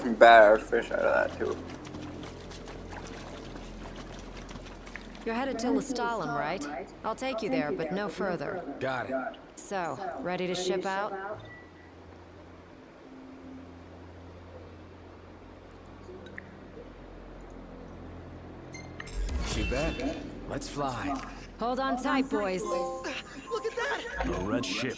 some fish out of that too. You're headed to Lestallum, right? I'll take you there, but no further. Got it. So, ready to ship out? You back? Let's fly. Hold on tight, boys. Look at that! The red ship.